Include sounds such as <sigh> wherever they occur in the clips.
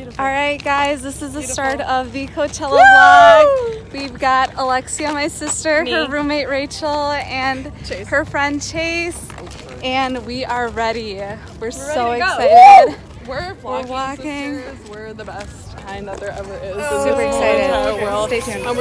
All right, guys, this is the start of the Coachella vlog. We've got Alexia, my sister, Me. her roommate Rachel, and Chase. her friend Chase, and we are ready. We're, so ready excited. We're vlogging walking. sisters. We're the best kind that there ever is. Oh. Super excited. World. Stay tuned. And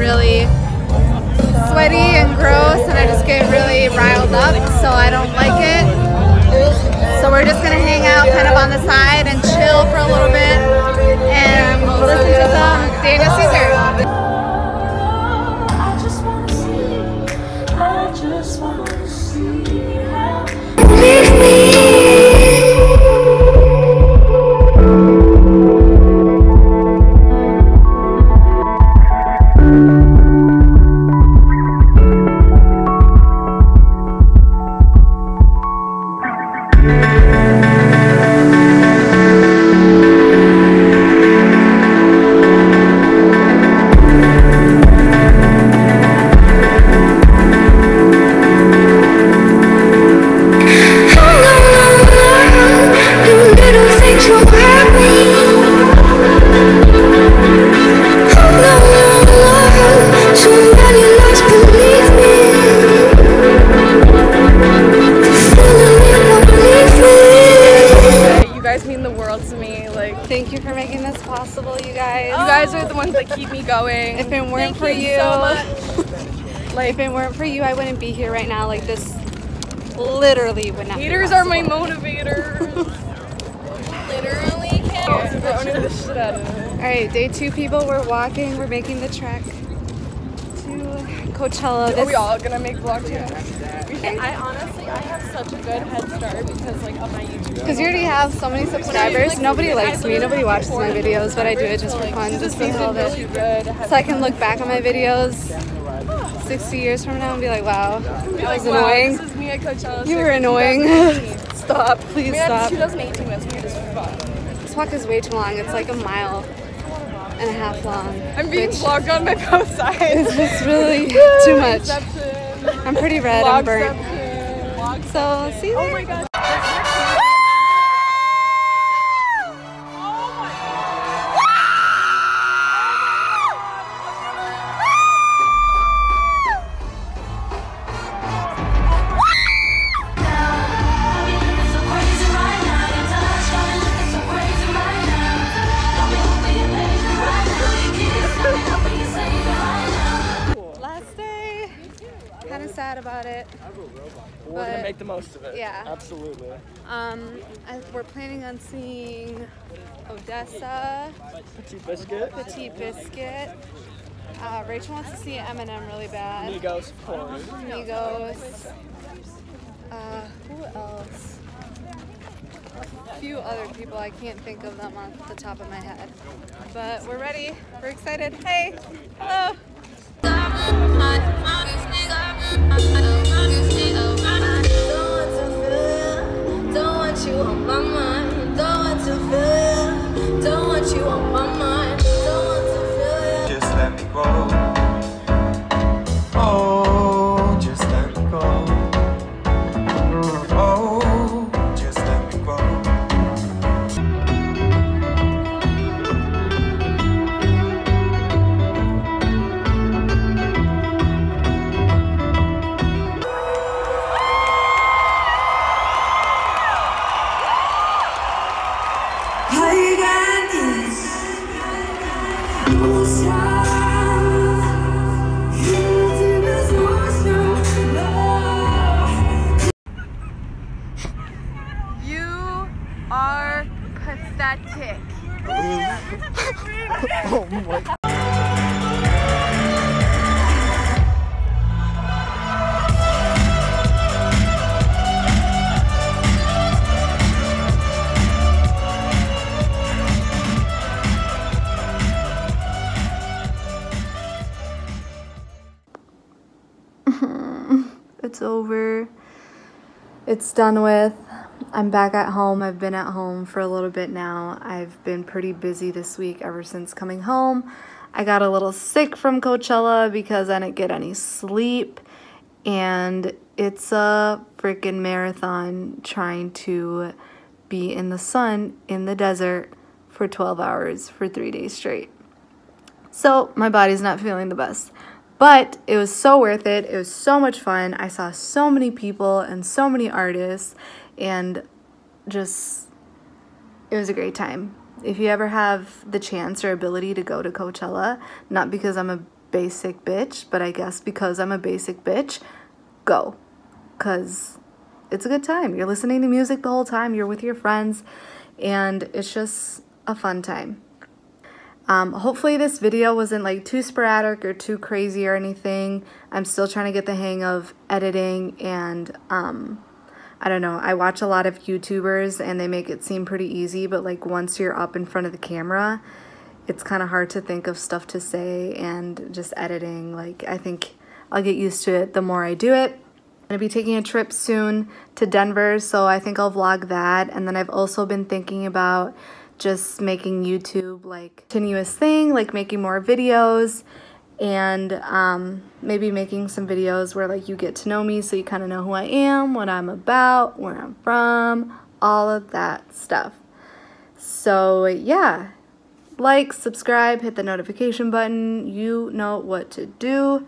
really sweaty and gross, and I just get really riled up. So I don't like Thank you for making this possible, you guys. You guys are the ones that keep me going. If it weren't Thank for you you, so much. <laughs> like if it weren't for you, I wouldn't be here right now. Like this, literally would not. be Haters are my motivators. <laughs> Literally can't. We're owning shit out. All right, day two, people. We're walking. We're making the trek to Coachella. Are This, we all gonna make vlogs together? I honestly, I have such a good head start because like of my YouTube. because you already have so many subscribers. Nobody likes me. Nobody watches my videos, but I do it just for fun, just to hold really it. good. So I can look back on my videos 60 years from now and be like, wow, that was Like, wow, annoying. This is me at Coachella. You were annoying. <laughs> stop, please Man, stop. 2018 was weird as fuck. This walk is way too long. It's like a mile and a half long. I'm being vlogged on by both sides. is just really <laughs> too much. I'm pretty red. I'm burnt. So see you Oh there. my god. We're gonna make the most of it. yeah. Absolutely. Um, I, we're planning on seeing ODESZA, Petit biscuit. Petit Biscuit. Uh, Rachel wants to see Eminem really bad. Migos, of course. Migos. Uh, who else? A few other people. I can't think of them off the top of my head. But we're ready. We're excited. Hey, hello. <laughs> It's over. It's done with. I'm back at home. I've been at home for a little bit now. I've been pretty busy this week ever since coming home. I got a little sick from Coachella because I didn't get any sleep. And it's a freaking marathon trying to be in the sun in the desert for 12 hours for three days straight. So my body's not feeling the best. But it was so worth it. It was so much fun. I saw so many people and so many artists and just it was a great time. If you ever have the chance or ability to go to Coachella, not because I'm a basic bitch, but I guess because I'm a basic bitch, go. Cuz it's a good time. You're listening to music the whole time, you're with your friends, and it's just a fun time. Um, hopefully this video wasn't like too sporadic or too crazy or anything. I'm still trying to get the hang of editing and um, I don't know. I watch a lot of YouTubers and they make it seem pretty easy, but like once you're up in front of the camera, it's kind of hard to think of stuff to say and just editing. Like I think I'll get used to it the more I do it. I'm to be taking a trip soon to Denver, so I think I'll vlog that. And then I've also been thinking about just making YouTube like continuous thing, like making more videos and um, maybe making some videos where like you get to know me so you kind of know who I am, what I'm about, where I'm from, all of that stuff. So yeah, like, subscribe, hit the notification button. You know what to do.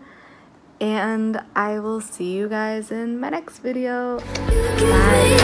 And I will see you guys in my next video. Bye.